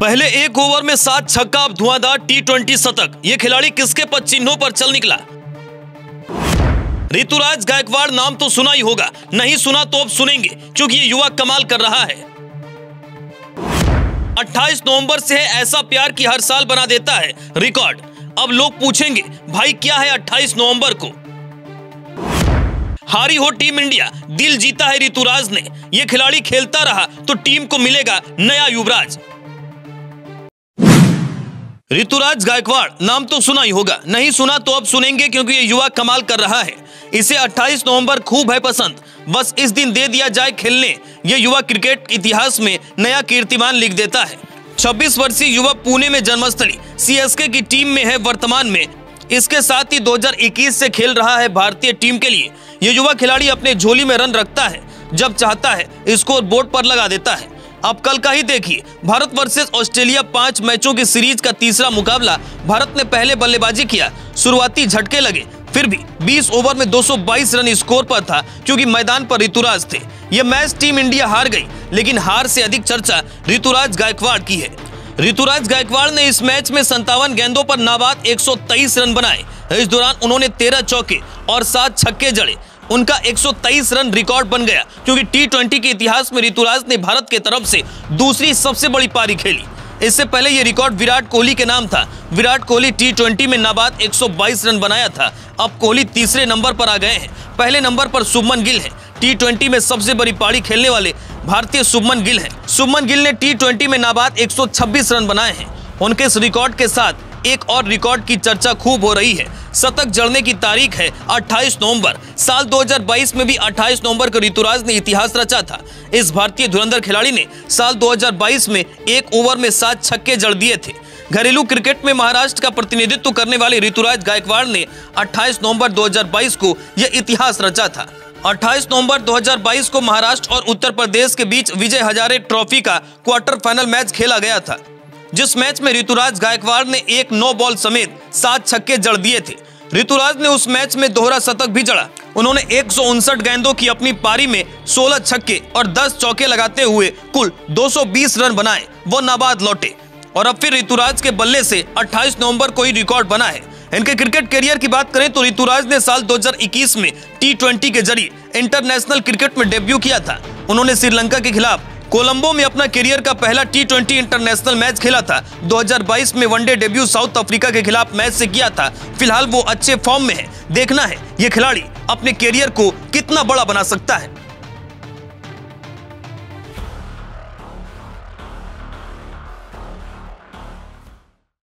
पहले एक ओवर में सात छक्का, अब धुआंधार टी ट्वेंटी शतक। ये खिलाड़ी किसके पद चिन्हों पर चल निकला? ऋतुराज गायकवाड़ नाम तो सुना ही होगा, नहीं सुना तो अब सुनेंगे, क्योंकि ये युवा कमाल कर रहा है। 28 नवंबर से है, ऐसा प्यार की हर साल बना देता है, रिकॉर्ड। अब लोग पूछेंगे, भाई क्या है 28 नवंबर को? हारी हो टीम इंडिया, दिल जीता है ऋतुराज ने। ये खिलाड़ी खेलता रहा तो टीम को मिलेगा नया युवराज। ऋतुराज गायकवाड़, नाम तो सुना ही होगा। नहीं सुना तो अब सुनेंगे क्योंकि ये युवा कमाल कर रहा है। इसे 28 नवंबर खूब है पसंद। बस इस दिन दे दिया जाए खेलने। ये युवा क्रिकेट इतिहास में नया कीर्तिमान लिख देता है। 26 वर्षीय युवा पुणे में जन्मस्थली। सीएसके की टीम में है वर्तमान में। इसके साथ ही 2021 से खेल रहा है भारतीय टीम के लिए। ये युवा खिलाड़ी अपने झोली में रन रखता है। जब चाहता है स्कोर बोर्ड पर लगा देता है। अब कल का ही देखिए। भारत वर्सेस ऑस्ट्रेलिया पाँच मैचों की सीरीज़ का तीसरा मुकाबला भारत ने पहले बल्लेबाजी किया। शुरुआती झटके लगे, फिर भी 20 ओवर में 222 रन स्कोर पर था, क्योंकि मैदान पर ऋतुराज थे। यह मैच टीम इंडिया हार गई, लेकिन हार से अधिक चर्चा ऋतुराज गायकवाड़ की है। ऋतुराज गायकवाड़ ने इस मैच में संतावन गेंदों पर नाबाद 123 रन बनाए। इस दौरान उन्होंने 13 चौके और सात छक्के जड़े। उनका 123 रन रिकॉर्ड बन गया, क्योंकि टी के इतिहास में ऋतुराज ने भारत के तरफ़ से दूसरी सबसे बड़ी पारी खेली। इससे पहले ये रिकॉर्ड विराट कोहली के नाम था। विराट कोहली टी में नाबाद 122 रन बनाया था। अब कोहली तीसरे नंबर पर आ गए हैं। पहले नंबर पर शुभमन गिल है। टी में सबसे बड़ी पारी खेलने वाले भारतीय शुभमन गिल हैं। शुभमन गिल ने टी में नाबाद 126 रन बनाए हैं। उनके इस रिकॉर्ड के साथ एक और रिकॉर्ड की चर्चा खूब हो रही है। शतक जड़ने की तारीख है 28 नवंबर। साल 2022 में भी 28 नवंबर को ऋतुराज ने इतिहास रचा था। इस भारतीय धुरंधर खिलाड़ी ने साल 2022 में एक ओवर में सात छक्के जड़ दिए थे। घरेलू क्रिकेट में महाराष्ट्र का प्रतिनिधित्व करने वाले ऋतुराज गायकवाड़ ने 28 नवंबर 2022 को यह इतिहास रचा था। 28 नवंबर 2022 को महाराष्ट्र और उत्तर प्रदेश के बीच विजय हजारे ट्रॉफी का क्वार्टर फाइनल मैच खेला गया था। जिस मैच में ऋतुराज गायकवाड़ ने एक नौ बॉल समेत सात छक्के जड़ दिए थे। ऋतुराज ने उस मैच में दोहरा शतक भी जड़ा। उन्होंने एक सौ उनसठ गेंदों की अपनी पारी में 16 छक्के और 10 चौके लगाते हुए कुल 220 रन बनाए। वो नाबाद लौटे। और अब फिर ऋतुराज के बल्ले से 28 नवंबर को ही रिकॉर्ड बना है। इनके क्रिकेट करियर की बात करें तो ऋतुराज ने साल 2021 में टी के ज़रिए इंटरनेशनल क्रिकेट में डेब्यू किया था। उन्होंने श्रीलंका के खिलाफ कोलंबो में अपना करियर का पहला टी ट्वेंटी इंटरनेशनल मैच खेला था। 2022 में वनडे डेब्यू साउथ अफ्रीका के खिलाफ मैच से किया था। फ़िलहाल वो अच्छे फॉर्म में है। देखना है ये खिलाड़ी अपने करियर को कितना बड़ा बना सकता है।